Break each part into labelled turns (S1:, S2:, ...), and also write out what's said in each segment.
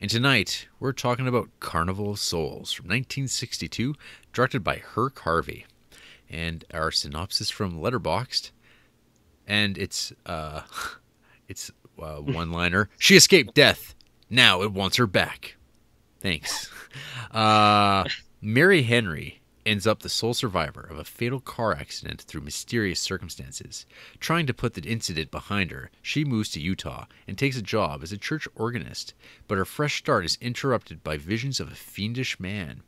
S1: And tonight, we're talking about Carnival of Souls from 1962, directed by Herk Harvey. And our synopsis from Letterboxd, and it's uh it's uh, one liner. She escaped death. Now it wants her back. Thanks. Uh Mary Henry ends up the sole survivor of a fatal car accident through mysterious circumstances. Trying to put the incident behind her, she moves to Utah and takes a job as a church organist, but her fresh start is interrupted by visions of a fiendish man.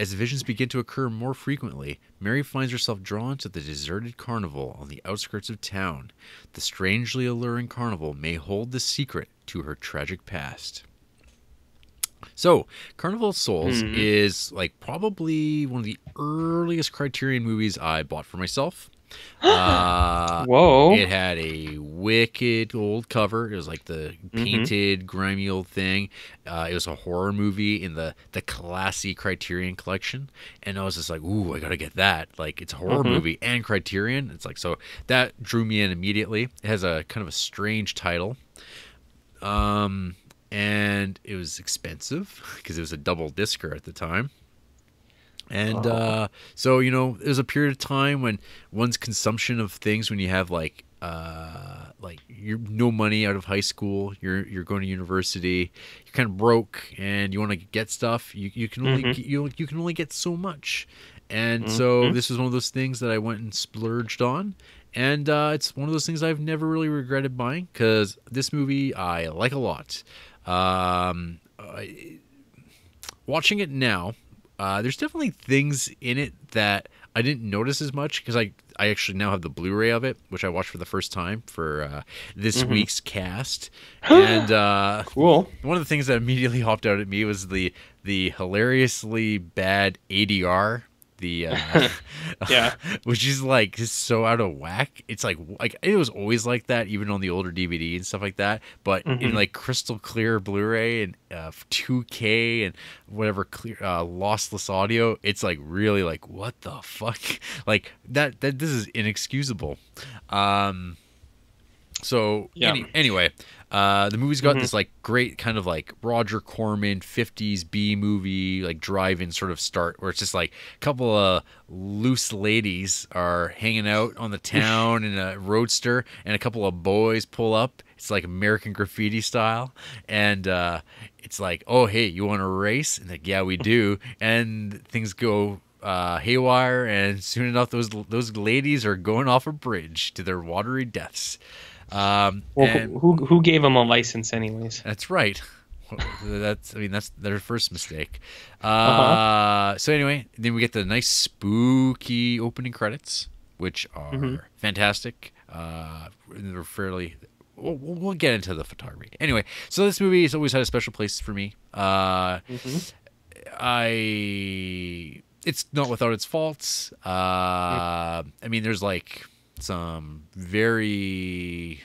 S1: As visions begin to occur more frequently, Mary finds herself drawn to the deserted carnival on the outskirts of town. The strangely alluring carnival may hold the secret to her tragic past. So, Carnival of Souls
S2: Mhm.
S1: is like probably one of the earliest Criterion movies I bought for myself. Uh,
S2: Whoa.
S1: it had a wicked old cover. It was like the painted, grimy old thing. Uh, it was a horror movie in the the classy Criterion collection, and I was just like, "Ooh, I gotta get that!" Like it's a horror
S2: Mhm.
S1: movie and Criterion. It's like so that drew me in immediately. It has a kind of a strange title, um, and it was expensive because it was a double discer at the time. And
S2: Oh.
S1: uh, so you know, there's a period of time when one's consumption of things when you have like uh, like you're no money out of high school, you're you're going to university, you're kind of broke, and you want to get stuff. You you can only
S2: Mhm.
S1: you you can only get so much, and so
S2: Mhm.
S1: this was one of those things that I went and splurged on. And uh, it's one of those things I've never really regretted buying because this movie I like a lot. Um, I, watching it now, uh, there's definitely things in it that I didn't notice as much because I I actually now have the Blu-ray of it, which I watched for the first time for uh, this
S2: Mhm.
S1: week's cast. and uh,
S2: Cool.
S1: one of the things that immediately hopped out at me was the the hilariously bad ADR. The uh,
S2: Yeah.
S1: which is like just so out of whack. It's like like it was always like that, even on the older DVD and stuff like that. But in
S2: Mhm.
S1: like crystal clear Blu-ray and uh, 2K and whatever clear uh, lossless audio, it's like really like what the fuck? Like that that this is inexcusable. Um, so
S2: Yeah.
S1: any, anyway, uh, the movie's got
S2: Mhm.
S1: this like great kind of like Roger Corman '50s B movie like drive-in sort of start, where it's just like a couple of loose ladies are hanging out on the town in a roadster, and a couple of boys pull up. It's like American Graffiti style, and uh, it's like, oh hey, you want to race? And like, yeah, we do, and things go uh, haywire, and soon enough, those those ladies are going off a bridge to their watery deaths. Um,
S2: Well,
S1: and
S2: who who gave him a license, anyways?
S1: that's right. That's I mean that's their first mistake. Uh,
S2: Uh-huh.
S1: So anyway, then we get the nice spooky opening credits, which are
S2: Mhm.
S1: fantastic. Uh, they're fairly. We'll, we'll get into the photography anyway. So this movie has always had a special place for me. Uh,
S2: Mhm.
S1: I it's not without its faults. Uh, I mean, there's like some very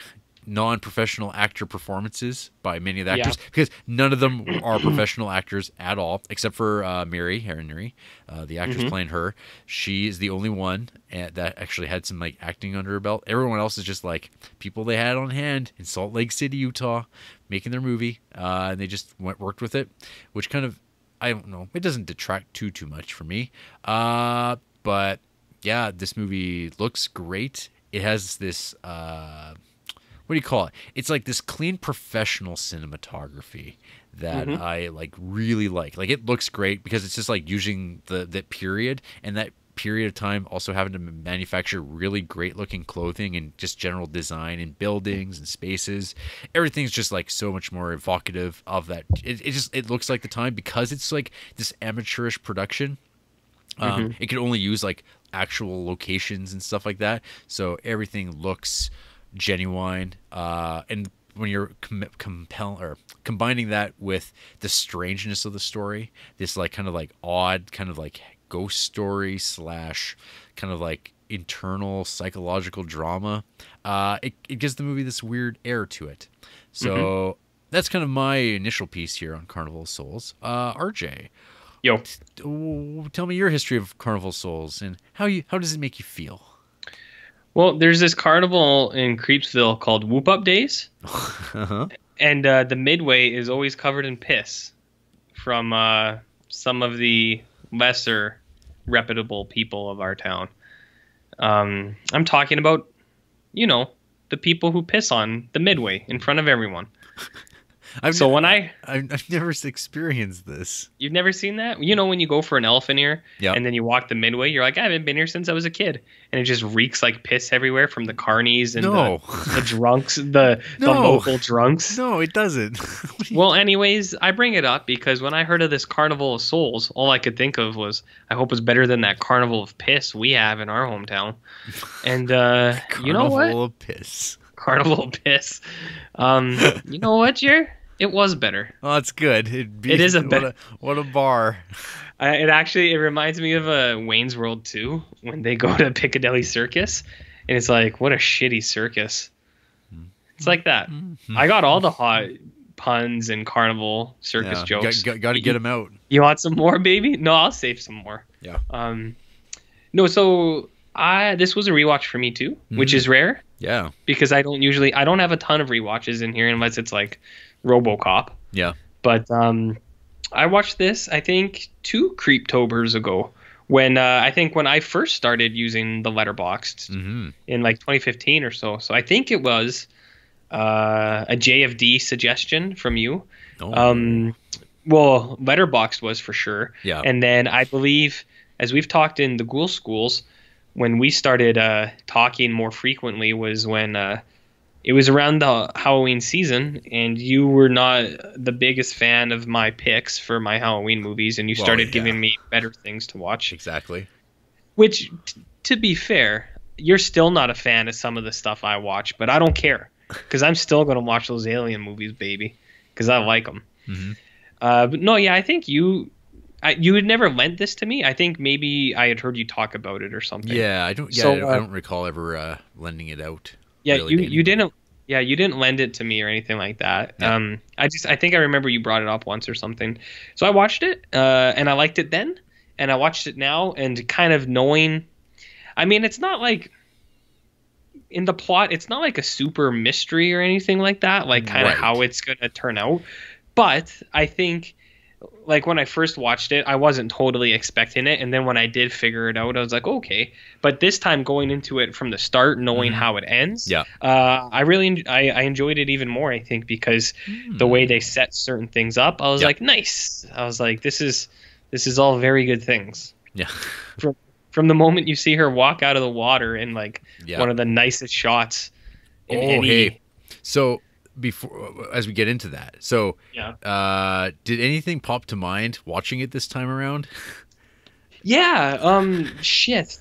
S1: non-professional actor performances by many of the
S2: Yeah.
S1: actors because none of them are professional actors at all, except for uh, Mary Henry, uh, the actress
S2: Mhm.
S1: playing her. She is the only one uh, that actually had some like acting under her belt. Everyone else is just like people they had on hand in Salt Lake City, Utah, making their movie, uh, and they just went worked with it, which kind of I don't know. It doesn't detract too too much for me. Uh, but yeah, this movie looks great. It has this uh, what do you call it? It's like this clean professional cinematography that
S2: Mhm.
S1: I like really like. Like it looks great because it's just like using the that period and that period of time also having to manufacture really great looking clothing and just general design and buildings and spaces everything's just like so much more evocative of that it, it just it looks like the time because it's like this amateurish production um, it could only use like actual locations and stuff like that. So everything looks genuine uh, and when you're com- compel or combining that with the strangeness of the story this like kind of like odd kind of like ghost story slash kind of like internal psychological drama uh, it, it gives the movie this weird air to it. So that's kind of my initial piece here on carnival of souls. Uh, rj
S2: Yo.
S1: tell me your history of carnival souls and how you how does it make you feel
S2: Well, there's this carnival in Creepsville called Whoop Up Days,
S1: uh-huh.
S2: and uh, the midway is always covered in piss from uh, some of the lesser reputable people of our town. Um, I'm talking about, you know, the people who piss on the midway in front of everyone.
S1: I've
S2: So when I
S1: I've, I've never experienced this.
S2: You've never seen that? You know when you go for an elephant ear
S1: Yeah.
S2: and then you walk the midway, you're like, I haven't been here since I was a kid. And it just reeks like piss everywhere from the carnies and
S1: No.
S2: the, the drunks, the, the local drunks.
S1: No, it doesn't. What do you-
S2: Well, anyways, I bring it up because when I heard of this Carnival of Souls, all I could think of was, I hope it's better than that Carnival of Piss we have in our hometown. And uh, you know what?
S1: Carnival of piss.
S2: Carnival of Piss. Um, you know what, Jer? It was better.
S1: Oh, that's good. It'd be,
S2: It is a
S1: what a what a bar.
S2: I, it actually it reminds me of uh, Wayne's World 2 when they go to Piccadilly Circus, and it's like what a shitty circus. It's like that. I got all the hot puns and carnival circus
S1: Yeah,
S2: jokes.
S1: Got, got, to get them out.
S2: You want some more, baby? No, I'll save some more.
S1: Yeah.
S2: Um, no, so I this was a rewatch for me too, which
S1: Mhm.
S2: is rare
S1: Yeah.
S2: because I don't usually I don't have a ton of rewatches in here unless it's like RoboCop.
S1: Yeah.
S2: But um, I watched this I think two Creeptobers ago when uh, I think when I first started using the Letterboxd
S1: Mm-hmm.
S2: in like 2015 or so. So I think it was uh, a JFD suggestion from you.
S1: Oh.
S2: Um, well, Letterboxd was for sure.
S1: yeah.
S2: And then I believe, as we've talked in the Ghoul Schools, when we started uh, talking more frequently was when uh, it was around the Halloween season, and you were not the biggest fan of my picks for my Halloween movies, and you
S1: Well,
S2: started
S1: yeah.
S2: giving me better things to watch.
S1: exactly.
S2: Which, t- to be fair, you're still not a fan of some of the stuff I watch, but I don't care because I'm still going to watch those alien movies, baby, because I like them.
S1: Mhm.
S2: Uh, but no, yeah, I think you, I, you had never lent this to me. I think maybe I had heard you talk about it or something.
S1: Yeah, I don't. Yeah,
S2: So,
S1: I, don't, I
S2: uh,
S1: don't recall ever uh, lending it out.
S2: Yeah.
S1: really
S2: you you didn't. Yeah, you didn't lend it to me or anything like that. Um, I just I think I remember you brought it up once or something. So I watched it, uh, and I liked it then, and I watched it now, and kind of knowing, I mean, it's not like in the plot, it's not like a super mystery or anything like that, like kind of
S1: Right.
S2: how it's gonna turn out. But I think, like when I first watched it, I wasn't totally expecting it, and then when I did figure it out, I was like, okay. But this time, going into it from the start, knowing
S1: Mhm.
S2: how it ends,
S1: Yeah.
S2: uh, I really I, I enjoyed it even more. I think because the way they set certain things up, I was like, nice. I was like, this is this is all very good things.
S1: Yeah.
S2: From the moment you see her walk out of the water in like one of the nicest shots in
S1: oh,
S2: any.
S1: hey. So before, as we get into that, so
S2: Yeah.
S1: uh, did anything pop to mind watching it this time around?
S2: Yeah. Um. Shit.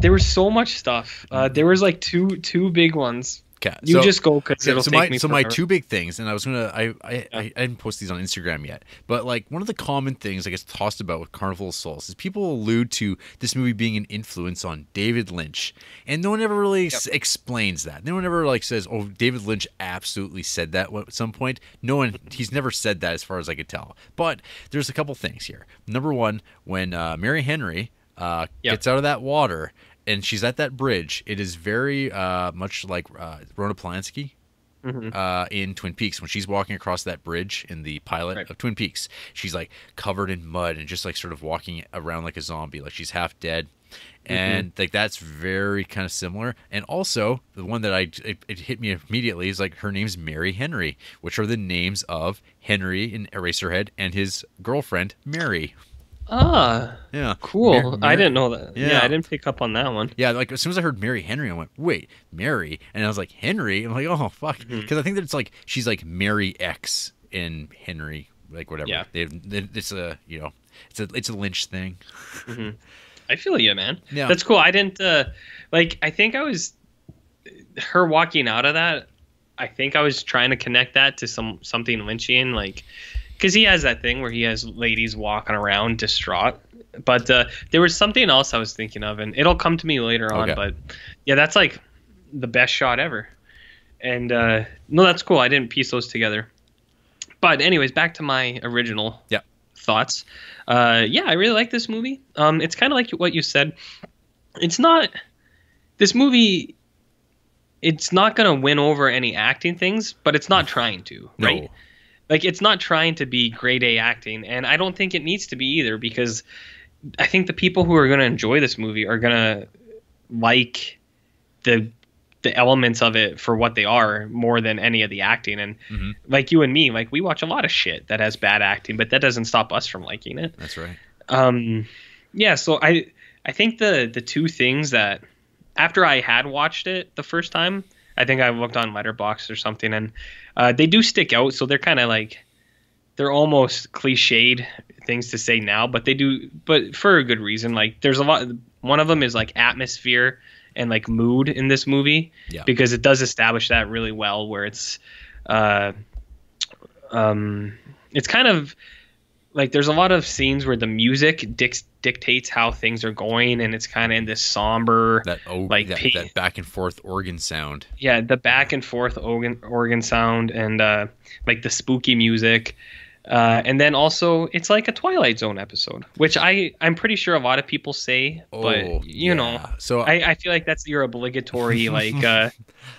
S2: There was so much stuff. Uh, there was like two two big ones.
S1: Okay,
S2: You
S1: so-
S2: just go because
S1: so,
S2: it'll
S1: so
S2: take
S1: my
S2: me.
S1: so my two big things, and I was gonna I I,
S2: Yeah.
S1: I I didn't post these on Instagram yet, but like one of the common things I guess tossed about with Carnival of Souls is people allude to this movie being an influence on David Lynch, and no one ever really s- explains that. No one ever like says, "Oh, David Lynch absolutely said that at some point." No one he's never said that as far as I could tell. But there's a couple things here. Number one, when uh, Mary Henry uh,
S2: Yep.
S1: gets out of that water. And she's at that bridge. It is very uh, much like uh, Ronette Pulaski
S2: Mhm.
S1: uh, in Twin Peaks when she's walking across that bridge in the pilot
S2: Right.
S1: of Twin Peaks. She's like covered in mud and just like sort of walking around like a zombie, like she's half dead.
S2: Mm-hmm.
S1: And like that's very kind of similar. And also the one that I it, it hit me immediately is like her name's Mary Henry, which are the names of Henry in Eraserhead and his girlfriend Mary.
S2: Ah,
S1: Yeah,
S2: cool.
S1: Mar-
S2: I didn't know that. Yeah.
S1: Yeah.
S2: I didn't pick up on that one.
S1: Yeah, like as soon as I heard Mary Henry, I went, "Wait, Mary?" And I was like, "Henry?" I'm like, "Oh fuck," because
S2: Mm-hmm.
S1: I think that it's like she's like Mary X in Henry, like whatever.
S2: Yeah.
S1: They, they, it's a you know, it's a it's a Lynch thing.
S2: I feel you, man.
S1: Yeah.
S2: That's cool. I didn't uh like I think I was her walking out of that, I think I was trying to connect that to some something Lynchian, like because he has that thing where he has ladies walking around distraught. But uh, there was something else I was thinking of, and it'll come to me later on.
S1: Okay.
S2: But yeah, that's like the best shot ever. And uh, no, that's cool. I didn't piece those together. But anyways, back to my original
S1: Yeah.
S2: thoughts. Uh, yeah, I really like this movie. Um, it's kind of like what you said. It's not this movie. it's not going to win over any acting things, but it's not trying to,
S1: No.
S2: Like it's not trying to be grade A acting, and I don't think it needs to be either because I think the people who are going to enjoy this movie are going to like the the elements of it for what they are more than any of the acting and
S1: Mhm.
S2: like you and me like we watch a lot of shit that has bad acting but that doesn't stop us from liking it
S1: That's right.
S2: um yeah so i i think the the two things that after i had watched it the first time i think i looked on Letterboxd or something and uh, they do stick out so they're kind of like they're almost cliched things to say now but they do but for a good reason like there's a lot one of them is like atmosphere and like mood in this movie
S1: Yeah.
S2: because it does establish that really well where it's uh um it's kind of like there's a lot of scenes where the music dic- dictates how things are going and it's kind of in this somber
S1: That oh,
S2: Like
S1: that, that back and forth organ sound.
S2: yeah the back and forth organ organ sound and uh like the spooky music uh, and then also it's like a Twilight Zone episode, which I I'm pretty sure a lot of people say,
S1: Oh,
S2: but you know
S1: yeah. So
S2: I, I feel like that's your obligatory like uh,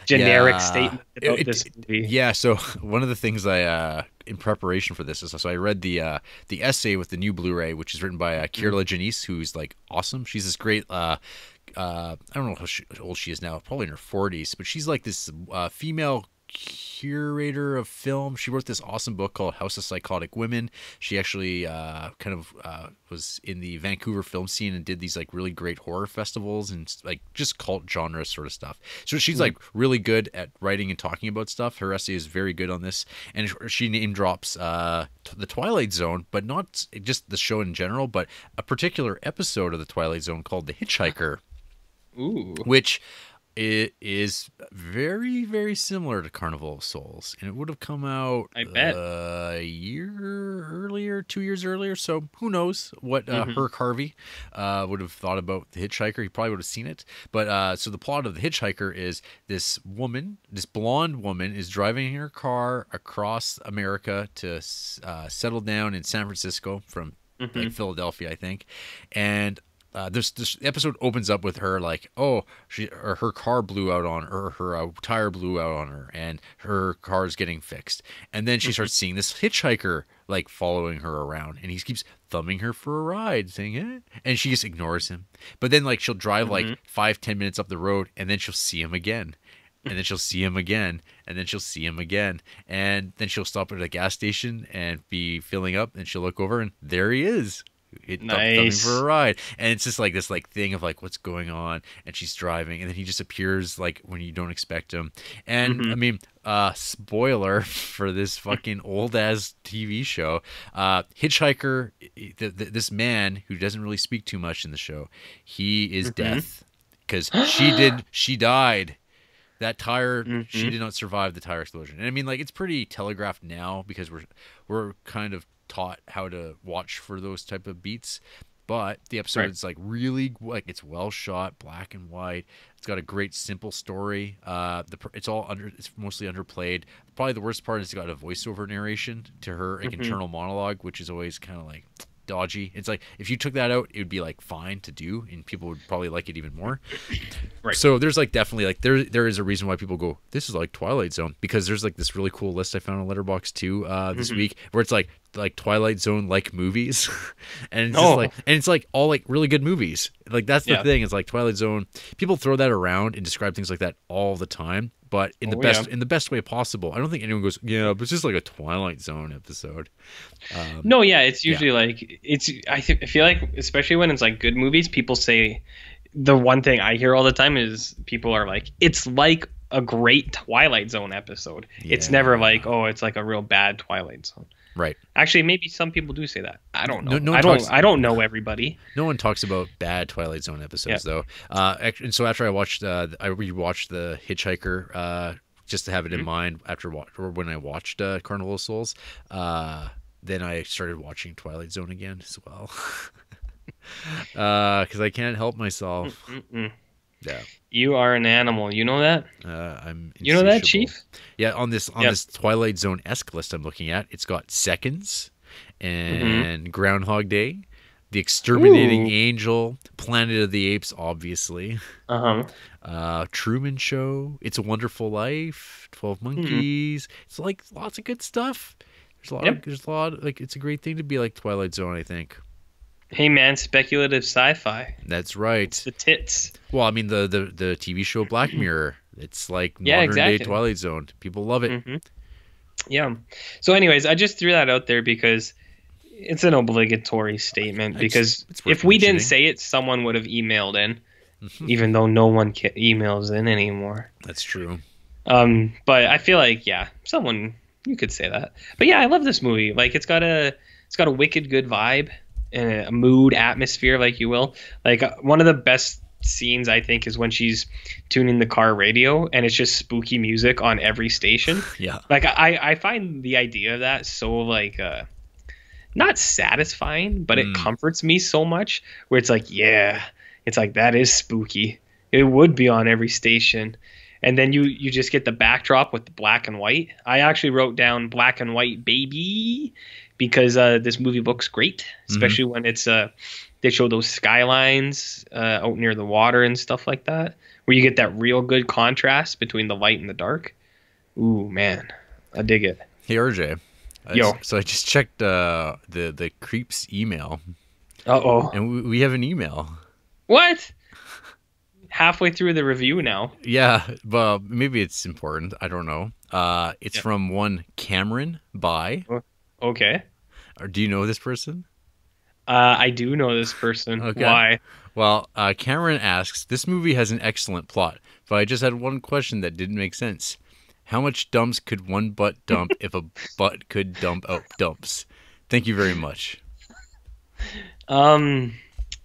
S2: generic
S1: Yeah.
S2: statement about
S1: It-
S2: this movie.
S1: Yeah, so one of the things I uh in preparation for this is so I read the uh the essay with the new Blu-ray which is written by uh,
S2: Mm-hmm.
S1: Kier-La Janisse who's like awesome. She's this great uh uh I don't know how, she, how old she is now, probably in her 40s, but she's like this uh female curator of film. She wrote this awesome book called House of Psychotic Women. She actually uh, kind of uh, was in the Vancouver film scene and did these like really great horror festivals and like just cult genre sort of stuff. So she's like really good at writing and talking about stuff. Her essay is very good on this, and she name drops uh, the Twilight Zone, but not just the show in general, but a particular episode of the Twilight Zone called The Hitchhiker
S2: Ooh,
S1: which it is very very similar to Carnival of Souls, and it would have come out
S2: I bet.
S1: uh, a year earlier, two years earlier. So who knows what uh,
S2: Mhm.
S1: Herk Harvey uh, would have thought about the Hitchhiker? He probably would have seen it. But uh, so the plot of the Hitchhiker is this woman, this blonde woman, is driving her car across America to uh, settle down in San Francisco from
S2: Mhm.
S1: like Philadelphia, I think, and uh, this this episode opens up with her like, oh, she or her car blew out on her, her uh, tire blew out on her, and her car's getting fixed, and then she starts seeing this hitchhiker like following her around, and he keeps thumbing her for a ride, saying, eh, and she just ignores him. But then like she'll drive like five ten minutes up the road, and then she'll see him again. And then she'll see him again, and then she'll see him again, and then she'll stop at a gas station and be filling up, and she'll look over, and there he is, it
S2: Nice.
S1: for a ride and it's just like this like thing of like what's going on and she's driving and then he just appears like when you don't expect him and
S2: Mhm.
S1: i mean uh spoiler for this fucking old ass tv show uh hitchhiker th- th- this man who doesn't really speak too much in the show he is
S2: Mhm.
S1: death because she did she died that tire she
S2: Mhm.
S1: did not survive the tire explosion and i mean like it's pretty telegraphed now because we're we're kind of taught how to watch for those type of beats but the episode
S2: Right.
S1: is like really like it's well shot black and white it's got a great simple story uh the it's all under it's mostly underplayed probably the worst part is it's got a voiceover narration to her like
S2: Mhm.
S1: internal monologue which is always kind of like dodgy it's like if you took that out it would be like fine to do and people would probably like it even more
S2: Right.
S1: so there's like definitely like there there is a reason why people go this is like Twilight Zone because there's like this really cool list I found on Letterboxd too uh, this
S2: Mhm.
S1: week where it's like like Twilight Zone like movies, and it's
S2: Oh.
S1: just like and it's like all like really good movies. Like that's the
S2: Yeah.
S1: thing. It's like Twilight Zone. People throw that around and describe things like that all the time, but in the
S2: Oh,
S1: best
S2: yeah.
S1: in the best way possible. I don't think anyone goes yeah, but it's just like a Twilight Zone episode. Um,
S2: No, yeah, it's usually like it's. I, th- I feel like especially when it's like good movies, people say the one thing I hear all the time is people are like, it's like a great Twilight Zone episode. It's never like, oh, it's like a real bad Twilight Zone.
S1: Right.
S2: Actually, maybe some people do say that. I don't know.
S1: No- no
S2: I don't.
S1: talks-
S2: I don't know everybody.
S1: No one talks about bad Twilight Zone episodes though. Uh, and so after I watched, uh, I rewatched the Hitchhiker, uh, just to have it in
S2: Mhm.
S1: mind after wa- or when I watched uh, Carnival of Souls. Uh, then I started watching Twilight Zone again as well, because I can't help myself.
S2: Mm-mm.
S1: Yeah,
S2: You are an animal. You know that.
S1: uh, I'm.
S2: You know that. Chief.
S1: Yeah, on this on
S2: Yep.
S1: this Twilight Zone esque list I'm looking at, it's got Seconds
S2: Mm-hmm.
S1: and Groundhog Day, The Exterminating
S2: Ooh.
S1: Angel, Planet of the Apes, obviously.
S2: Uh huh.
S1: Uh, Truman Show, It's a Wonderful Life, Twelve Monkeys. It's like lots of good stuff. There's a lot. Of, there's a lot. Like it's a great thing to be like Twilight Zone. I think
S2: Hey man, speculative sci-fi.
S1: that's right.
S2: It's the tits.
S1: Well, I mean the the the TV show Black Mirror. It's like
S2: Yeah,
S1: modern day. Twilight Zone. People love it.
S2: hmm Yeah. So, anyways, I just threw that out there because it's an obligatory statement.
S1: It's-
S2: Because
S1: it's
S2: if we didn't say it, someone would have emailed in,
S1: Mhm.
S2: even though no one emails in anymore.
S1: That's true.
S2: Um, but I feel like yeah, someone you could say that. But yeah, I love this movie. Like it's got a it's got a wicked good vibe and a mood atmosphere, like you will. Like uh, one of the best scenes I think is when she's tuning the car radio and it's just spooky music on every station.
S1: Yeah.
S2: Like I I find the idea of that so like uh not satisfying, but it
S1: Mm.
S2: comforts me so much where it's like, yeah, it's like that is spooky. It would be on every station. And then you you just get the backdrop with the black and white. I actually wrote down black and white baby because uh, this movie looks great, especially when it's uh they show those skylines uh, out near the water and stuff like that, where you get that real good contrast between the light and the dark. Ooh man, I dig it.
S1: Hey RJ.
S2: Yo.
S1: so I just checked uh, the the creeps email,
S2: Uh oh.
S1: and we, we have an email.
S2: What? Halfway through the review now.
S1: Yeah, well, maybe it's important. I don't know. Uh, it's
S2: Yeah.
S1: from one Cameron by.
S2: Okay.
S1: Or do you know this person?
S2: Uh, I do know this person.
S1: Okay.
S2: Why?
S1: Well, uh, Cameron asks, "This movie has an excellent plot, but I just had one question that didn't make sense. How much dumps could one butt dump if a butt could dump out dumps?" Thank you very much.
S2: Um,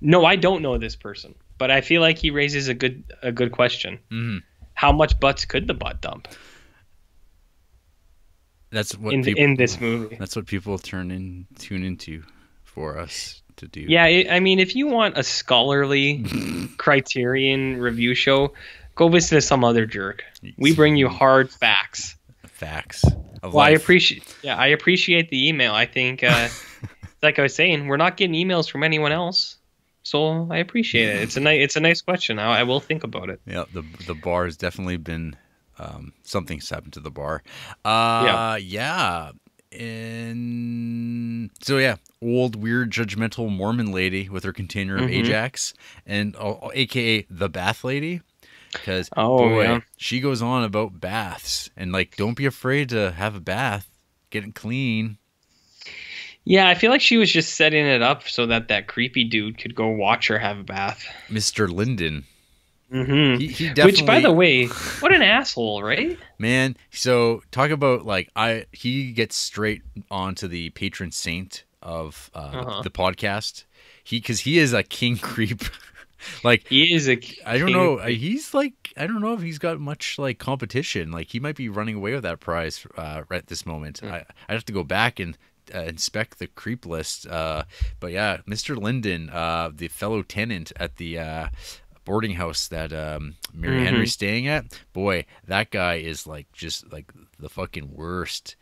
S2: no, I don't know this person, but I feel like he raises a good a good question.
S1: hmm
S2: How much butts could the butt dump
S1: That's what
S2: in
S1: people,
S2: in this movie?
S1: That's what people turn in tune into for us to do.
S2: Yeah, it, I mean, if you want a scholarly Criterion review show, go listen to some other jerk. We bring you hard facts.
S1: facts.
S2: Well, I appreciate. Yeah, I appreciate the email. I think, uh, like I was saying, we're not getting emails from anyone else, so I appreciate it. It's a nice. It's a nice question. I, I will think about it.
S1: Yeah, the the bar has definitely been um, something's happened to the bar. Uh, yeah. And so yeah, old weird judgmental Mormon lady with her container of
S2: Mhm.
S1: Ajax, and uh, AKA the bath lady, because
S2: Oh,
S1: boy,
S2: yeah.
S1: she goes on about baths and like don't be afraid to have a bath, get it clean.
S2: Yeah, I feel like she was just setting it up so that that creepy dude could go watch her have a bath.
S1: Mister Linden,
S2: hmm
S1: he, he definitely.
S2: Which, by the way, what an asshole, right?
S1: Man, so talk about like I he gets straight onto the patron saint of uh,
S2: Uh-huh.
S1: the podcast. He because he is a king creep. like
S2: He is a.
S1: I don't know, uh, he's like I don't know if he's got much like competition. Like he might be running away with that prize uh, right at this moment.
S2: Hmm.
S1: I I have to go back and. Uh, inspect the creep list, uh, but yeah, Mr. Linden, uh, the fellow tenant at the uh, boarding house that um, Mary
S2: Mhm.
S1: Henry's staying at. Boy, that guy is like just like the fucking worst.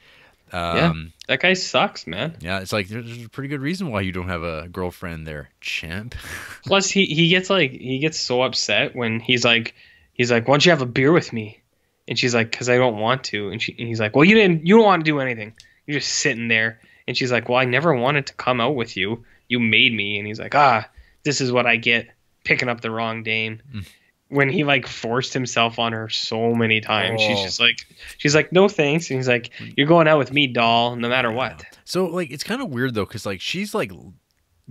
S1: Um,
S2: That guy sucks, man.
S1: yeah. it's like there's a pretty good reason why you don't have a girlfriend there, champ.
S2: Plus, he he gets like he gets so upset when he's like he's like, "Why don't you have a beer with me?" And she's like, "Cause I don't want to." And she and he's like, "Well, you didn't. You don't want to do anything. You're just sitting there." And she's like, "Well, I never wanted to come out with you. You made me." And he's like, "Ah, this is what I get picking up the wrong dame."
S1: Mm.
S2: When he like forced himself on her so many times, she's
S1: Oh.
S2: just like, she's like, "No thanks." And he's like, "You're going out with me, doll, no matter what."
S1: So like it's kind of weird though, because like she's like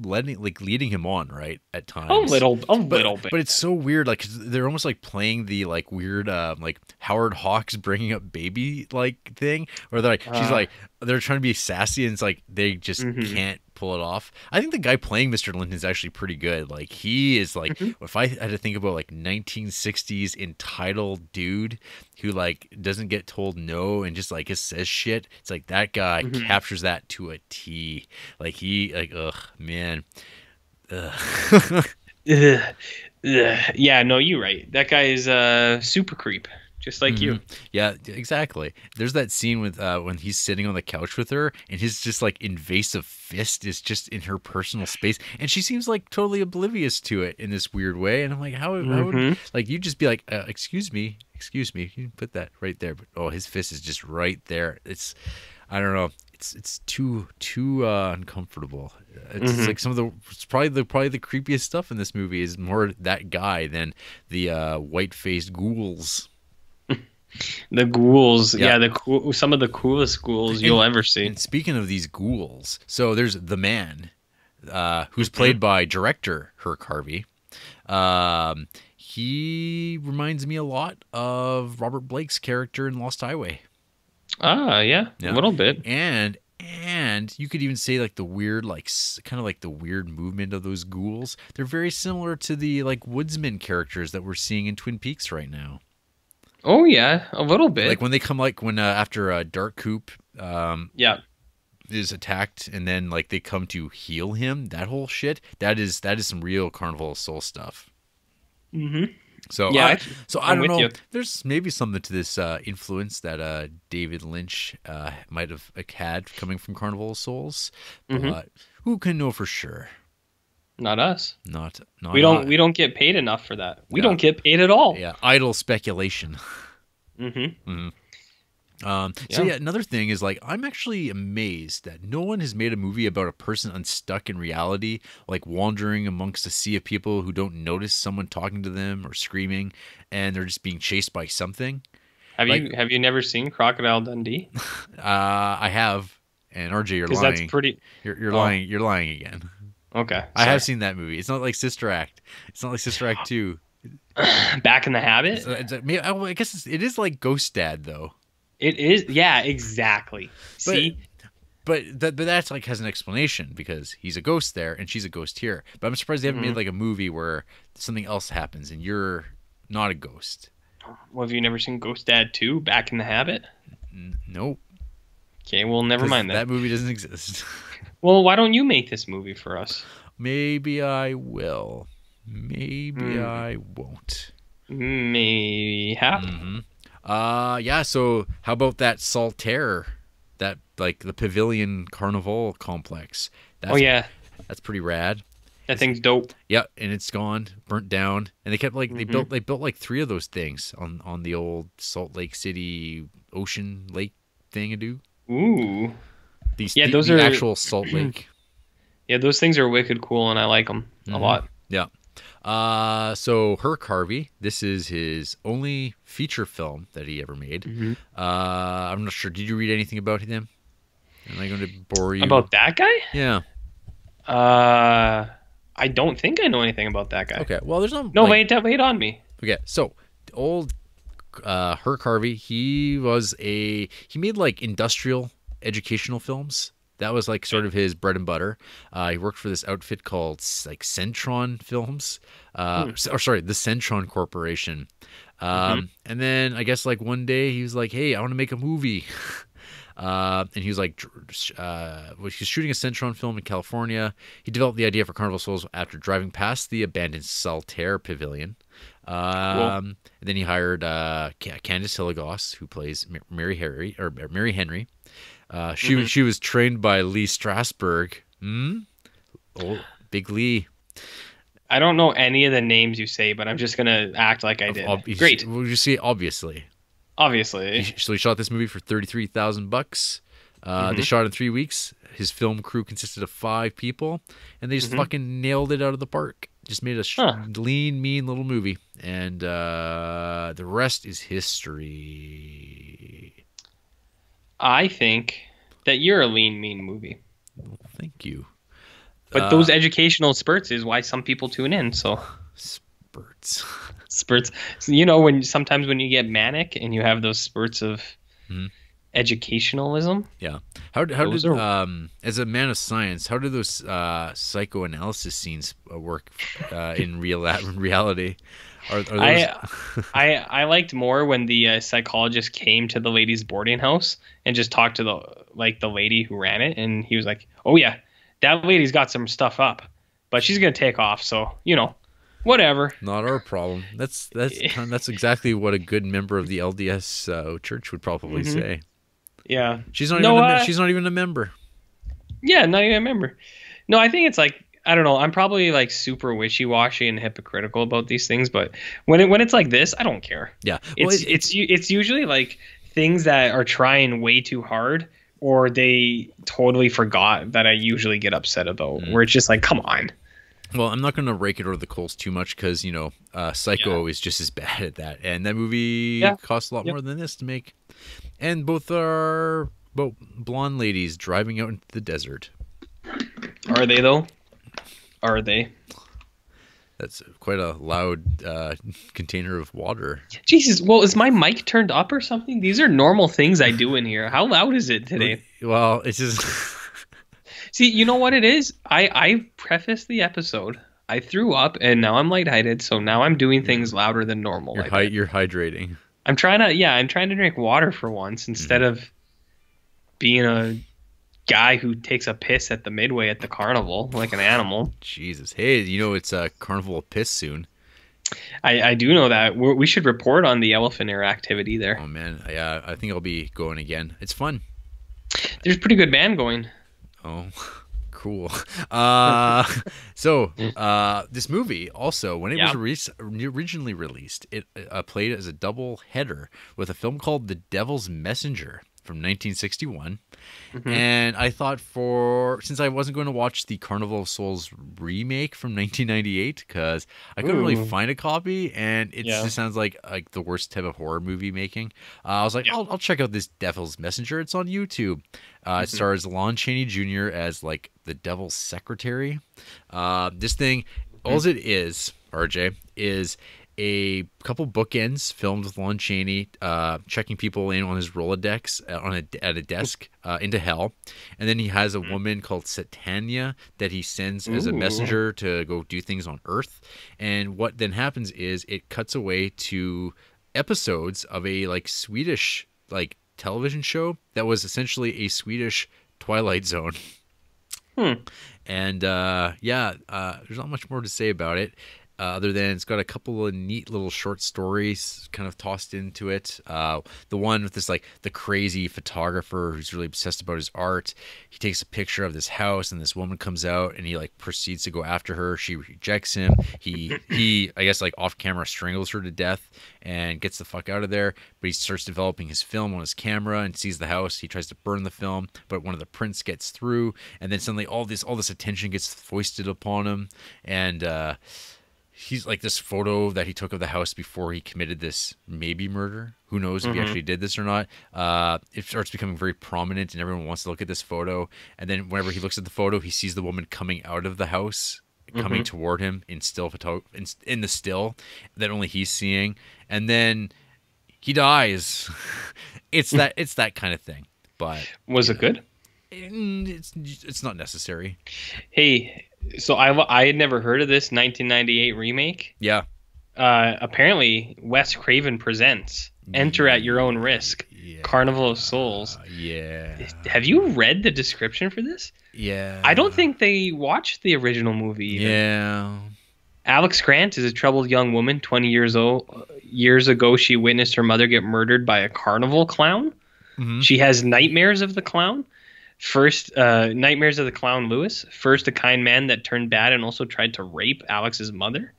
S1: letting like leading him on right at times.
S2: A little, a
S1: But,
S2: little bit.
S1: but it's so weird, like 'cause they're almost like playing the like weird, uh, like Howard Hawks bringing up baby like thing, where they're like she's
S2: Uh.
S1: like they're trying to be sassy and it's like they just
S2: Mhm.
S1: can't pull it off. I think the guy playing Mr. Linden is actually pretty good. Like he is like
S2: Mhm.
S1: if I had to think about like 1960s entitled dude who like doesn't get told no and just like just says shit, it's like that guy
S2: Mhm.
S1: captures that to a T. Like he like ugh man. Ugh.
S2: Ugh. Ugh. Yeah, no, you're right. That guy is uh, super creep. Just like you.
S1: Mhm. Yeah, exactly. There's that scene with uh, when he's sitting on the couch with her, and his just like invasive fist is just in her personal space, and she seems like totally oblivious to it in this weird way. And I'm like, how, how would, like you just be like, uh, excuse me, excuse me, you can put that right there, but oh, his fist is just right there. It's, I don't know. It's it's too too uh, uncomfortable. It's
S2: Mhm.
S1: like some of the it's probably the probably the creepiest stuff in this movie is more that guy than the uh, white faced ghouls.
S2: The ghouls,
S1: Yeah.
S2: yeah, the cool, some of the coolest ghouls you'll ever see.
S1: And speaking of these ghouls, so there's the man, uh, who's played by director Herk Harvey. Um, he reminds me a lot of Robert Blake's character in Lost Highway,
S2: Ah, yeah,
S1: Yeah.
S2: a little bit.
S1: and and you could even say like the weird, like kind of like the weird movement of those ghouls. They're very similar to the like woodsman characters that we're seeing in Twin Peaks right now.
S2: Oh yeah, a little bit.
S1: Like when they come, like when uh, after uh, Dark Coop, um,
S2: yeah,
S1: is attacked and then like they come to heal him that whole shit that is that is some real carnival of soul stuff
S2: mm-hmm.
S1: so
S2: Yeah,
S1: I,
S2: I-
S1: so i
S2: I'm
S1: don't know
S2: you.
S1: there's maybe something to this uh influence that uh david lynch uh might have like, had coming from carnival of souls
S2: Mhm.
S1: but who can know for sure
S2: not us.
S1: not not
S2: we don't
S1: I.
S2: we don't get paid enough for that. We
S1: Yeah.
S2: don't get paid at all.
S1: yeah idle speculation
S2: Mm-hmm.
S1: Um, So
S2: Yeah.
S1: yeah, another thing is like I'm actually amazed that no one has made a movie about a person unstuck in reality, like wandering amongst a sea of people who don't notice someone talking to them or screaming, and they're just being chased by something.
S2: Have you have you never seen Crocodile Dundee?
S1: Uh, I have, and RJ, you're lying.
S2: that's pretty.
S1: you're you're
S2: oh.
S1: lying. You're lying again.
S2: Okay,
S1: I have seen that movie. It's not like Sister Act. It's not like Sister Act Two.
S2: Back in the Habit.
S1: It's, it's, I guess it's, it is like Ghost Dad though.
S2: It is. Yeah, exactly.
S1: But-
S2: See,
S1: But that but that's like has an explanation because he's a ghost there and she's a ghost here. But I'm surprised they haven't
S2: Mm-hmm.
S1: made like a movie where something else happens and you're not a ghost.
S2: well, have you never seen Ghost Dad Two? Back in the Habit.
S1: N- nope.
S2: Okay, well, never mind that.
S1: That movie doesn't exist.
S2: Well, why don't you make this movie for us?
S1: Maybe I will. Maybe
S2: Hmm.
S1: I won't.
S2: Mayhap.
S1: hmm Uh yeah, so how about that Saltair? That like the Pavilion Carnival complex. That's
S2: oh yeah,
S1: that's pretty rad.
S2: that thing's dope.
S1: Yeah, and it's gone, burnt down, and they kept like they
S2: Mhm.
S1: built they built like three of those things on on the old Salt Lake City Ocean Lake thing. do
S2: Ooh,
S1: these
S2: Yeah,
S1: the,
S2: those
S1: the
S2: are-
S1: actual Salt Lake.
S2: yeah, those things are wicked cool, and I like them a
S1: Mhm.
S2: lot.
S1: yeah. Uh, so Herk Harvey, this is his only feature film that he ever made.
S2: Mhm.
S1: Uh, I'm not sure. Did you read anything about him? Am I going to bore you?
S2: About that guy?
S1: yeah.
S2: Uh, I don't think I know anything about that guy.
S1: Okay. Well, there's no.
S2: No,
S1: like-
S2: wait, wait on me.
S1: Okay, so old uh, Herk Harvey, he was a he made like industrial educational films. That was like sort of his bread and butter. Uh, he worked for this outfit called like Centron Films, uh, s- or sorry, the Centron Corporation. Um, And then I guess like one day he was like, "Hey, I want to make a movie." Uh, and he was like, uh, well, he was shooting a Centron film in California. He developed the idea for Carnival Souls after driving past the abandoned Saltair Pavilion. Um, And then he hired uh, Ca- Candace Hilligoss, who plays Mary Harry or Mary Henry. Uh, she was she was trained by Lee Strasberg. Hmm? Oh, Big Lee.
S2: I don't know any of the names you say, but I'm just gonna act like I did.
S1: Ob-
S2: Great,
S1: Well, you see, obviously.
S2: obviously.
S1: So he shot this movie for thirty three thousand bucks. Uh,
S2: Mm-hmm.
S1: They shot in three weeks. His film crew consisted of five people, and they just fucking nailed it out of the park. Just made a sh-
S2: Mm-hmm. Huh.
S1: lean, mean little movie, and uh, the rest is history.
S2: I think that you're a lean, mean movie.
S1: Thank you.
S2: But
S1: Uh,
S2: those educational spurts is why some people tune in. So
S1: spurts.
S2: spurts, so, you know, when sometimes when you get manic and you have those spurts of
S1: Mhm.
S2: educationalism.
S1: Yeah. How how did
S2: are-
S1: um as a man of science, how do those uh psychoanalysis scenes uh, work uh, in real in reality? Are, are those,
S2: I I I liked more when the uh, psychologist came to the lady's boarding house and just talked to the like the lady who ran it, and he was like, "Oh yeah, that lady's got some stuff up, but she's gonna take off, so you know, Whatever.
S1: Not our problem. That's that's that's exactly what a good member of the LDS uh, church would probably
S2: Mhm.
S1: say.
S2: Yeah.
S1: She's not
S2: No,
S1: even a,
S2: uh,
S1: she's not even a member.
S2: Yeah, not even a member. No, I think it's like I don't know. I'm probably like super wishy washy and hypocritical about these things, but when it when it's like this, I don't care.
S1: Yeah. Well,
S2: It's
S1: it-
S2: it's it's usually like things that are trying way too hard, or they totally forgot that I usually get upset about.
S1: Mm.
S2: Where it's just like, come on.
S1: Well, I'm not going to rake it over the coals too much because you know, uh, Psycho is just as bad at that, and that movie
S2: Yeah.
S1: costs a lot
S2: Yep.
S1: more than this to make. And both are both blonde ladies driving out into the desert.
S2: Are they though? Are they?
S1: That's quite a loud uh, container of water.
S2: Jesus. Well, is my mic turned up or something? These are normal things I do in here. How loud is it today?
S1: Well, it's just
S2: See, you know what it is? I I prefaced the episode. I threw up and now I'm lightheaded, so now I'm doing things louder than normal.
S1: you're,
S2: I
S1: hy-
S2: bet.
S1: you're hydrating.
S2: I'm trying to yeah, I'm trying to drink water for once instead of being a guy who takes a piss at the midway at the carnival like an animal.
S1: Jesus. Hey, you know it's a carnival of piss soon.
S2: I, I do know that We're, we should report on the elephant air activity there.
S1: Oh man, yeah, I think I'll be going again. It's fun.
S2: There's pretty good band going.
S1: Oh, cool. Uh, so uh, this movie also, when it
S2: Yeah.
S1: was re- originally released, it uh, played as a double header with a film called The Devil's Messenger from 1961.
S2: Mhm.
S1: And I thought for since I wasn't going to watch the Carnival of Souls remake from 1998 because I couldn't really find a copy, and it
S2: Yeah.
S1: just sounds like like the worst type of horror movie making. Uh, I was like,
S2: Yeah.
S1: I'll, I'll check out this Devil's Messenger. It's on YouTube. Uh, It
S2: Mhm.
S1: stars Lon Chaney Jr. as like the Devil's secretary. Uh, this thing, all
S2: Mm-hmm.
S1: it is, RJ, is a couple bookends filmed with Lon Chaney uh, checking people in on his Rolodex uh, on a, at a desk uh, into hell, and then he has a
S2: Mm-hmm.
S1: woman called Satania that he sends as a messenger to go do things on Earth. And what then happens is it cuts away to episodes of a like Swedish like television show that was essentially a Swedish Twilight Zone.
S2: Hmm.
S1: And uh, yeah, uh, there's not much more to say about it. Uh, other than it's got a couple of neat little short stories kind of tossed into it. Uh, the one with this like the crazy photographer who's really obsessed about his art. He takes a picture of this house and this woman comes out and he like proceeds to go after her. She rejects him. He he I guess like off camera strangles her to death and gets the fuck out of there. But he starts developing his film on his camera and sees the house. He tries to burn the film, but one of the prints gets through, and then suddenly all this all this attention gets foisted upon him, and uh, he's like this photo that he took of the house before he committed this maybe murder. Who knows if he
S2: Mhm.
S1: actually did this or not? Uh, it starts becoming very prominent, and everyone wants to look at this photo. And then whenever he looks at the photo, he sees the woman coming out of the house, coming toward him in still photo in, in the still that only he's seeing, and then he dies. it's that it's that kind of thing, but
S2: Was it good?
S1: mm, it's it's not necessary.
S2: Hey, so I I had never heard of this 1998 remake.
S1: Yeah.
S2: Uh, apparently, Wes Craven presents Enter at Your Own Risk,
S1: Yeah.
S2: Carnival of Souls.
S1: Uh, yeah.
S2: Have you read the description for this?
S1: Yeah.
S2: I don't think they watched the original movie. Even.
S1: Yeah.
S2: Alex Grant is a troubled young woman. Twenty years old. Years ago, she witnessed her mother get murdered by a carnival clown.
S1: Mhm.
S2: She has nightmares of the clown. First, uh, nightmares of the clown Lewis. First, a kind man that turned bad and also tried to rape Alex's mother.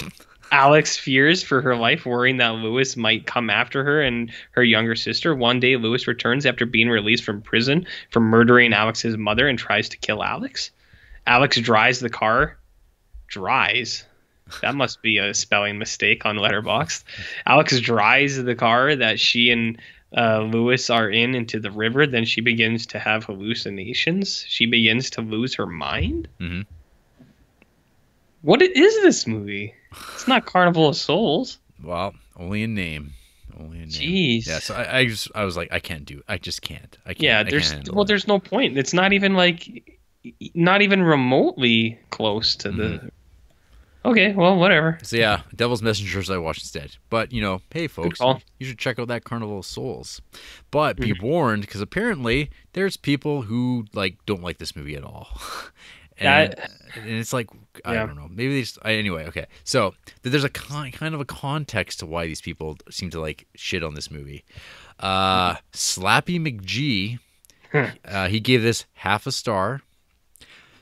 S2: Alex fears for her life, worrying that Lewis might come after her and her younger sister. One day, Lewis returns after being released from prison for murdering Alex's mother and tries to kill Alex. Alex drives the car. Dries. That must be a spelling mistake on Letterboxd. Alex drives the car that she and uh, Lewis are in into the river. Then she begins to have hallucinations. She begins to lose her mind.
S1: Mhm.
S2: What is this movie? It's not Carnival of Souls.
S1: Well, only in name. Only in name.
S2: Jeez.
S1: Yeah. So I, I just I was like I can't do. I just can't. I can't.
S2: Yeah, there's
S1: can't
S2: well,
S1: it.
S2: there's no point. It's not even like, not even remotely close to the. Okay, well, whatever.
S1: So yeah, Devil's Messengers I watched instead. But you know, hey folks, you should check out that Carnival of Souls. But be
S2: Mm-hmm.
S1: warned, because apparently there's people who like don't like this movie at all. and, and it's like I
S2: Yeah.
S1: don't know. Maybe they just I, anyway. Okay, so there's a kind kind of a context to why these people seem to like shit on this movie. Uh, Slappy McGee, uh, he gave this half a star.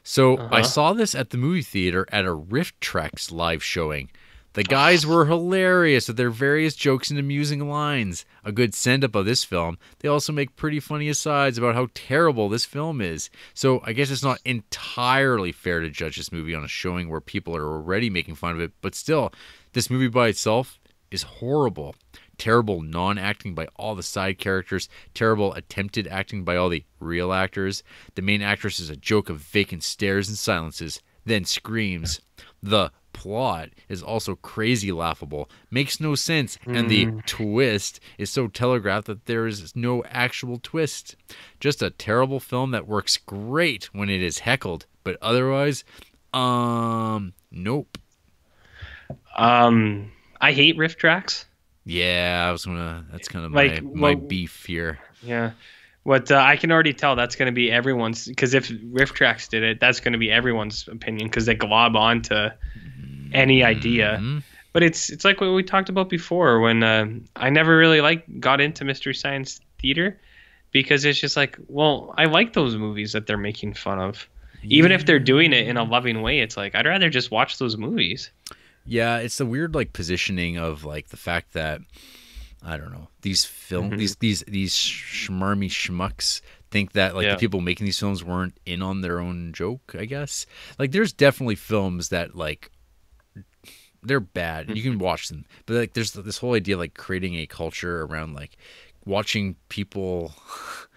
S1: So I
S2: Uh-huh.
S1: saw this at the movie theater at a RiffTrax live showing. The guys were hilarious with their various jokes and amusing lines. A good send up of this film. They also make pretty funny asides about how terrible this film is. So I guess it's not entirely fair to judge this movie on a showing where people are already making fun of it, but still, this movie by itself is horrible. Terrible non acting by all the side characters, terrible attempted acting by all the real actors. The main actress is a joke of vacant stares and silences, then screams. The plot is also crazy laughable, makes no sense, and the twist is so telegraphed that there is no actual twist. Just a terrible film that works great when it is heckled, but otherwise, um, nope.
S2: Um, I hate RiffTrax.
S1: Yeah, I was gonna. That's kind of my
S2: Like,
S1: my
S2: well-
S1: beef here.
S2: Yeah. What uh, I can already tell that's going to be everyone's because if RiffTrax did it, that's going to be everyone's opinion because they glob onto any idea.
S1: Mhm.
S2: But it's it's like what we talked about before when uh, I never really like got into Mystery Science Theater because it's just like, well, I like those movies that they're making fun of. Even if they're doing it in a loving way, it's like I'd rather just watch those movies.
S1: Yeah, it's the weird like positioning of like the fact that I don't know these film
S2: Mhm.
S1: these these these schmarmy schmucks think that like
S2: Yeah.
S1: the people making these films weren't in on their own joke. I guess like there's definitely films that like they're bad. You
S2: Mm-hmm.
S1: can watch them, but like there's this whole idea like creating a culture around like watching people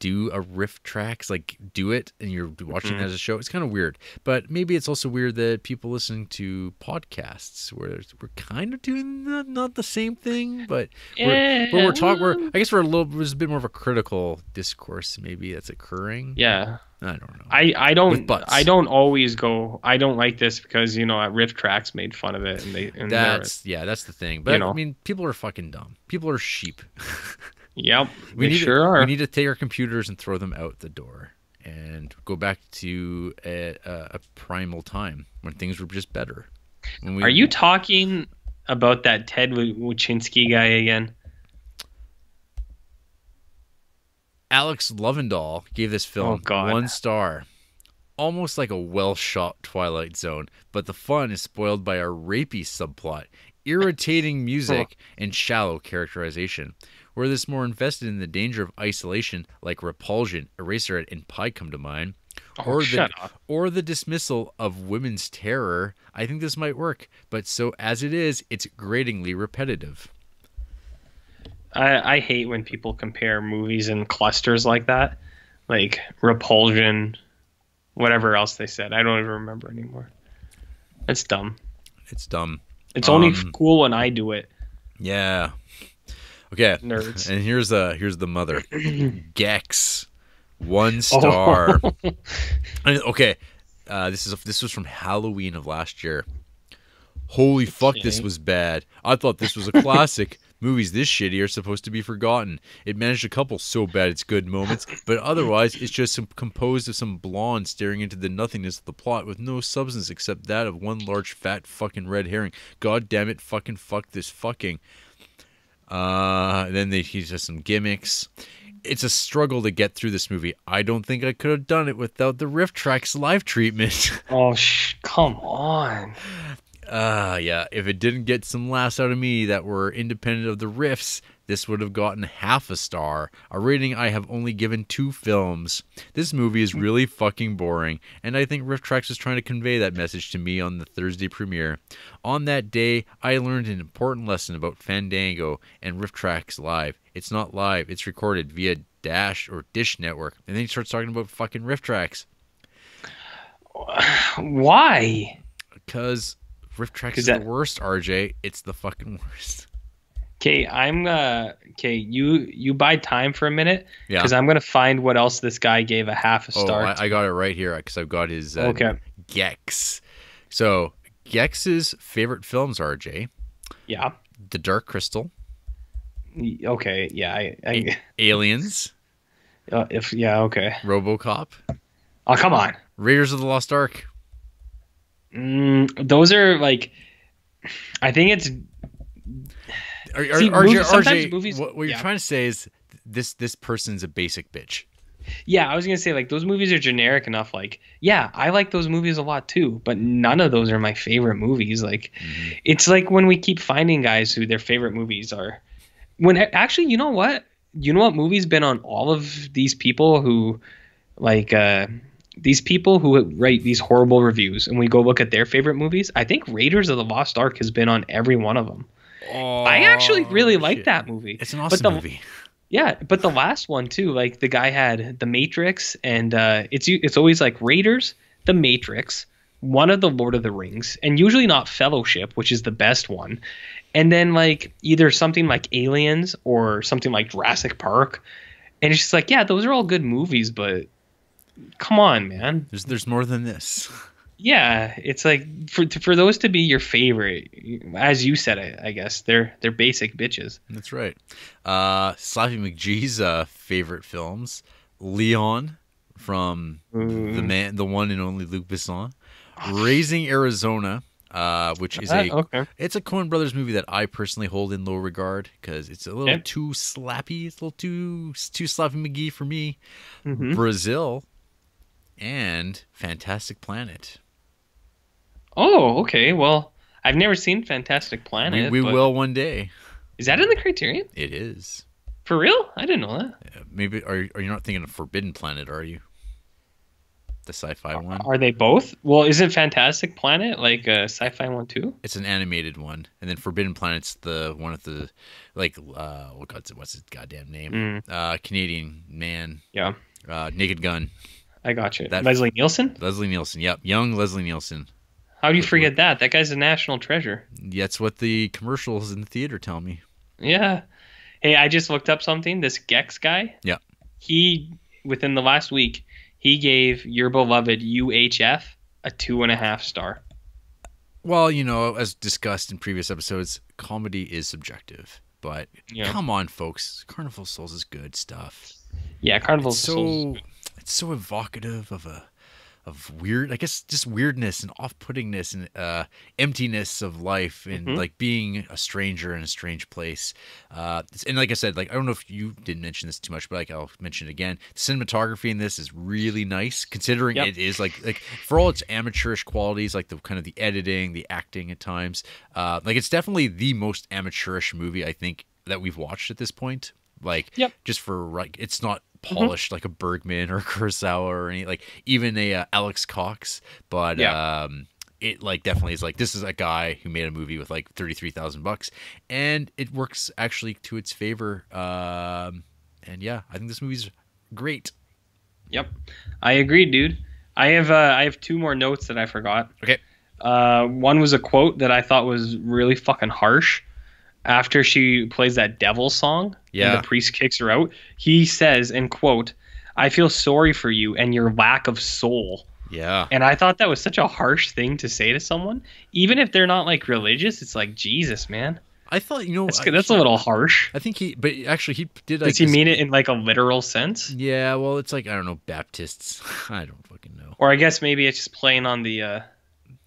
S1: do a RiffTrax like do it and you're watching
S2: Mhm.
S1: it as a show it's kind of weird but maybe it's also weird that people listening to podcasts where we're kind of doing not, not the same thing but we're, we're, we're talk we're i guess we're a little there's a bit more of a critical discourse maybe that's occurring
S2: Yeah.
S1: i don't know
S2: I, I don't. I don't always go I don't like this because you know RiffTrax made fun of it and they and
S1: that's yeah that's the thing but
S2: you know.
S1: i mean people are fucking dumb people are sheep
S2: yep
S1: we need
S2: sure
S1: to,
S2: are
S1: we need to take our computers and throw them out the door and go back to a, a, a primal time when things were just better we,
S2: Are you talking about that Ted Kaczynski guy again?
S1: alex Lovendahl gave this
S2: Oh,
S1: film
S2: God.
S1: one star almost like a well shot twilight zone but the fun is spoiled by a rapey subplot irritating music and shallow characterization were this more invested in the danger of isolation like repulsion eraserhead and Pi come to mind
S2: Oh,
S1: or the
S2: up.
S1: or the dismissal of women's terror, I think this might work. But so as it is, it's gratingly repetitive.
S2: I, I hate when people compare movies in clusters like that, like Repulsion, whatever else they said. I don't even remember anymore. It's dumb.
S1: It's dumb.
S2: It's only
S1: Um,
S2: cool when I do it.
S1: Yeah. Okay.
S2: Nerds.
S1: And here's uh here's the mother. Gex. One star. And- okay. Uh, this is this was from Halloween of last year. Holy fuck, this was bad. I thought this was a classic. Movies this shitty are supposed to be forgotten. It managed a couple so bad it's good moments, but otherwise it's just some, composed of some blonde staring into the nothingness of the plot with no substance except that of one large fat fucking red herring. God damn it, fucking fuck this fucking. Uh, then they, he does some gimmicks. It's a struggle to get through this movie. I don't think I could have done it without the RiffTrax live treatment.
S2: Oh, sh- come on.
S1: Ah, yeah. If it didn't get some laughs out of me that were independent of the riffs, this would have gotten half a star. A rating I have only given two films. This movie is really fucking boring, and I think RiffTrax was trying to convey that message to me on the Thursday premiere. On that day, I learned an important lesson about Fandango and RiffTrax live. It's not live, it's recorded via Dash or Dish Network. And then he starts talking about fucking RiffTrax.
S2: Why?
S1: Because
S2: RiffTrax
S1: is
S2: that-
S1: the worst, RJ. It's the fucking worst.
S2: Okay, I'm uh okay, you you buy time for a minute
S1: Yeah.
S2: because I'm gonna find what else this guy gave a half a
S1: Oh,
S2: star.
S1: I, I got it right here because I've got his uh,
S2: Okay.
S1: Gex. So Gex's favorite films, RJ,
S2: yeah.
S1: The Dark Crystal,
S2: Okay, yeah, I, I
S1: Aliens,
S2: uh, if yeah, okay.
S1: RoboCop,
S2: Oh come on.
S1: Raiders of the Lost Ark.
S2: Mm, those are like, I think it's
S1: Are,
S2: See,
S1: are,
S2: movies-
S1: RJ,
S2: movies-
S1: what, what you're trying to say is this this person's a basic bitch.
S2: yeah. I was gonna say like those movies are generic enough. Like yeah, I like those movies a lot too, but none of those are my favorite movies. Like
S1: Mm-hmm.
S2: it's like when we keep finding guys who their favorite movies are. When actually, you know what? You know what movie's been on all of these people who, like, uh, these people who write these horrible reviews, and we go look at their favorite movies. I think Raiders of the Lost Ark has been on every one of them. I actually really like that movie.
S1: It's an awesome
S2: the-
S1: movie.
S2: Yeah, but the last one too, like the guy had The Matrix, and uh, it's it's always like Raiders, The Matrix, one of the Lord of the Rings, and usually not Fellowship, which is the best one, and then like either something like Aliens or something like Jurassic Park, and it's just like yeah, those are all good movies, but come on, man,
S1: There's there's more than this.
S2: yeah, it's like for for those to be your favorite, as you said, I, I guess they're they're basic bitches.
S1: That's right. Uh, Slappy McGee's uh, favorite films: Leon from the man, the one and only Luc Besson, Raising Arizona, uh, which is a
S2: Ah, okay.
S1: it's a Coen Brothers movie that I personally hold in low regard because it's a little
S2: Okay.
S1: too slappy. It's a little too too Slappy McGee for me.
S2: Mhm.
S1: Brazil and Fantastic Planet.
S2: Oh, okay. Well, I've never seen Fantastic Planet.
S1: we
S2: but-
S1: will one day.
S2: Is that in the Criterion?
S1: It is.
S2: For real? I didn't know that.
S1: Uh, Maybe are are you not thinking of Forbidden Planet? Are you? The sci-fi one.
S2: Are they both? Well, isn't Fantastic Planet like a sci-fi one too?
S1: It's an animated one, and then Forbidden Planet's the one with the like uh what god's what's his goddamn name?
S2: Mm,
S1: Uh Canadian man.
S2: yeah,
S1: Uh Naked Gun.
S2: I got you.
S1: That-
S2: Leslie Nielsen?
S1: Leslie Nielsen. Yep, young Leslie Nielsen.
S2: How do you forget that? That guy's a national treasure.
S1: That's what the commercials in the theater tell me.
S2: Yeah. Hey, I just looked up something. This Gex guy.
S1: Yeah.
S2: He within the last week he gave your beloved UHF a two and a half star.
S1: Well, you know, as discussed in previous episodes, comedy is subjective. But
S2: Yeah.
S1: come on, folks, Carnival Souls is good stuff.
S2: Yeah, Carnival
S1: It's
S2: Souls.
S1: so it's so evocative of a of weird i guess just weirdness and off-puttingness and uh emptiness of life and
S2: Mhm.
S1: like being a stranger in a strange place uh and like i said like i don't know if you didn't mention this too much but like i'll mention it again the cinematography in this is really nice considering
S2: Yep.
S1: it is like like for all its amateurish qualities like the kind of the editing the acting at times uh like it's definitely the most amateurish movie i think that we've watched at this point like
S2: Yep.
S1: just for like it's not polished like a Bergman or Kurosawa or any like even a uh, Alex Cox, but
S2: Yeah.
S1: um it like definitely is like this is a guy who made a movie with like 33,000 bucks and it works actually to its favor um and yeah, I think this movie's great.
S2: Yep, I agree, dude. I have uh, I have two more notes that I forgot.
S1: Okay.
S2: Uh, one was a quote that I thought was really fucking harsh. After she plays that devil song,
S1: Yeah.
S2: and the priest kicks her out. He says, "and quote, I feel sorry for you and your lack of soul."
S1: Yeah.
S2: And I thought that was such a harsh thing to say to someone, even if they're not like religious. It's like Jesus, man.
S1: I thought, you know,
S2: That's
S1: I,
S2: that's a little harsh.
S1: I think he but actually he did like
S2: Does he
S1: this-
S2: mean it in like a literal sense?
S1: Yeah, well, it's like I don't know, Baptists. I don't fucking know.
S2: Or I guess maybe it's just playing on the uh,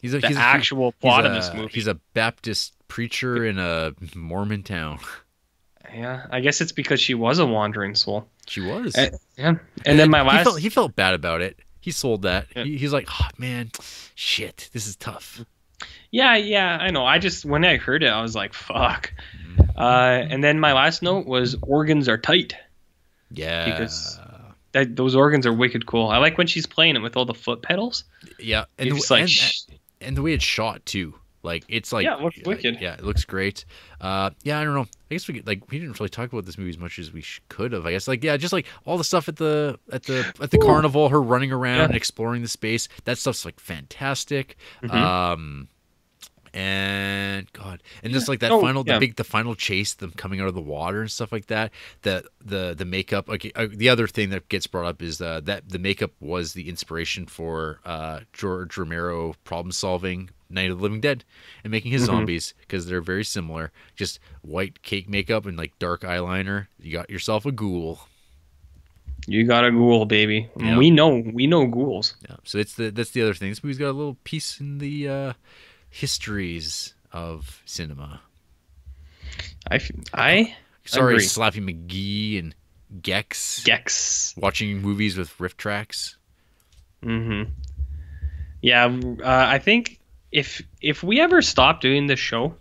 S1: He's a
S2: the
S1: he's a-
S2: actual
S1: he's
S2: plot of
S1: a-
S2: this movie.
S1: He's a Baptist preacher in a Mormon town.
S2: Yeah, I guess it's because she was a wandering soul.
S1: She was.
S2: Uh, Yeah, and then my
S1: he
S2: last.
S1: felt, he felt bad about it. He sold that.
S2: Yeah.
S1: He, he's like, oh, man, shit, this is tough.
S2: yeah, yeah, I know. I just when I heard it, I was like, "Fuck."
S1: Mm-hmm.
S2: Uh, and then my last note was organs are tight.
S1: Yeah.
S2: Because- That those organs are wicked cool. I like when she's playing it with all the foot pedals.
S1: yeah, and the,
S2: like,
S1: and, and the way it's shot too. Like it's like
S2: Yeah, it looks wicked.
S1: Yeah, it looks great. Uh, yeah, I don't know. I guess we could, like we didn't really talk about this movie as much as we sh- could have. I guess like yeah, just like all the stuff at the at the at the
S2: Ooh.
S1: carnival, her running around
S2: Yeah.
S1: and exploring the space. That stuff's like fantastic.
S2: Mhm.
S1: Um, and God, and just like that
S2: Oh,
S1: final,
S2: yeah.
S1: the big, the final chase, them coming out of the water and stuff like that. The the the makeup. Okay, uh, the other thing that gets brought up is uh, that the makeup was the inspiration for uh, George Romero problem solving Night of the Living Dead and making his
S2: Mhm.
S1: zombies because they're very similar. Just white cake makeup and like dark eyeliner. You got yourself a ghoul.
S2: You got a ghoul, baby.
S1: Yeah.
S2: We know we know ghouls.
S1: Yeah. So it's the that's the other thing. This movie's got a little piece in the uh, histories of cinema.
S2: I I
S1: Sorry,
S2: Agree.
S1: Slappy McGee and Gex
S2: Gex.
S1: watching movies with RiffTrax.
S2: Mm-hmm. Yeah, uh, I think if if we ever stop doing this show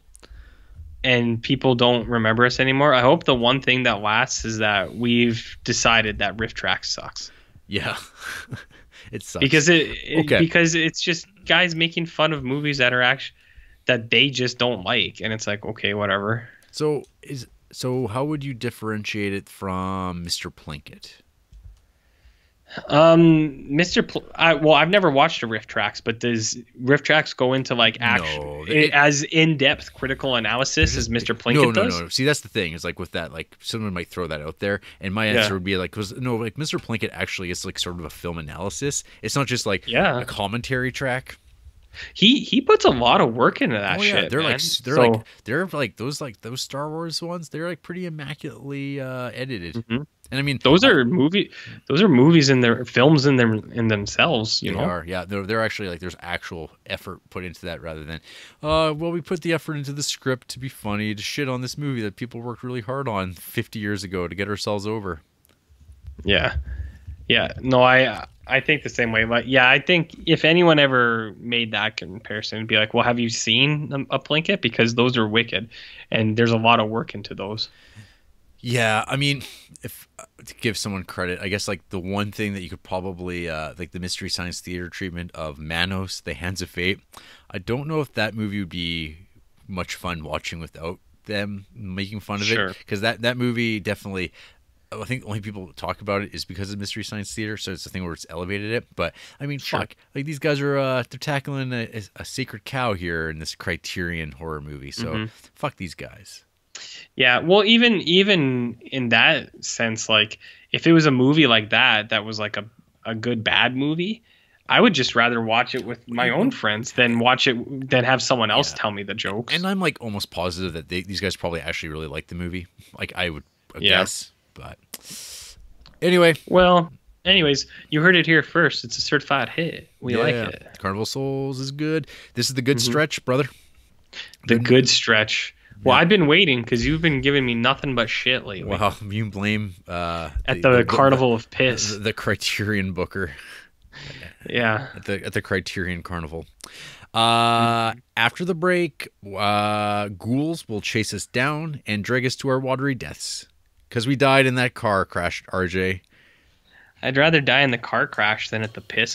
S2: and people don't remember us anymore, I hope the one thing that lasts is that we've decided that riff track sucks
S1: Yeah, it sucks
S2: because it, it-
S1: Okay.
S2: because it's just guys making fun of movies that are actually that they just don't like, and it's like okay, whatever.
S1: So is so how would you differentiate it from Mr. Plinkett?
S2: Um, Mr. Pl- I, well, I've never watched a RiffTrax, but does RiffTrax go into like action
S1: No, they-
S2: as in depth critical analysis as Mr. Plinkett
S1: no, no,
S2: does?
S1: no. See, that's the thing. Is like with that, like someone might throw that out there, and my answer
S2: Yeah.
S1: would be like, because no, like Mr. Plinkett actually is like sort of a film analysis. It's not just like
S2: Yeah.
S1: a commentary track.
S2: He he puts a lot of work into that
S1: oh
S2: shit.
S1: they're
S2: man.
S1: like they're
S2: So-
S1: like they're like those like those Star Wars ones. They're like pretty immaculately uh, edited.
S2: Mhm.
S1: And I mean,
S2: those are movie those are movies in their films in them in themselves. You
S1: they
S2: know.
S1: are yeah. They're they're actually like there's actual effort put into that rather than, uh, well we put the effort into the script to be funny to shit on this movie that people worked really hard on 50 years ago to get ourselves over.
S2: Yeah. Yeah. No, I I think the same way. But yeah, I think if anyone ever made that comparison, it'd be like, well, have you seen a, Plinkett? Because those are wicked, and there's a lot of work into those.
S1: Yeah, I mean, if to give someone credit, I guess like the one thing that you could probably uh, like the Mystery Science Theater treatment of Manos, The Hands of Fate. I don't know if that movie would be much fun watching without them making fun of
S2: Sure.
S1: it because that that movie definitely. I think the only people talk about it is because of Mystery Science Theater, so it's the thing where it's elevated it. But I mean,
S2: Sure.
S1: fuck, like these guys are uh, they're tackling a, a- sacred cow here in this Criterion horror movie. So
S2: Mhm.
S1: fuck these guys.
S2: Yeah, well, even even in that sense, like if it was a movie like that, that was like a a good bad movie, I would just rather watch it with my own friends than watch it than have someone else
S1: Yeah.
S2: tell me the jokes.
S1: And I'm like almost positive that they, these guys probably actually really like the movie. Like I would
S2: Yeah.
S1: guess, but anyway,
S2: well, anyways, you heard it here first. It's a certified hit. We like it.
S1: Carnival Souls is good. This is the good
S2: Mhm.
S1: stretch, brother.
S2: The
S1: good
S2: stretch. Well. I've been waiting because you've been giving me nothing but shit lately.
S1: Well, you blame uh,
S2: At the, Carnival of Piss.
S1: the, the Criterion Booker
S2: yeah.
S1: at the at the Criterion Carnival. Uh, after the break, uh, ghouls will chase us down and drag us to our watery deaths because we died in that car crash. RJ.
S2: I'd rather die in the car crash than at the piss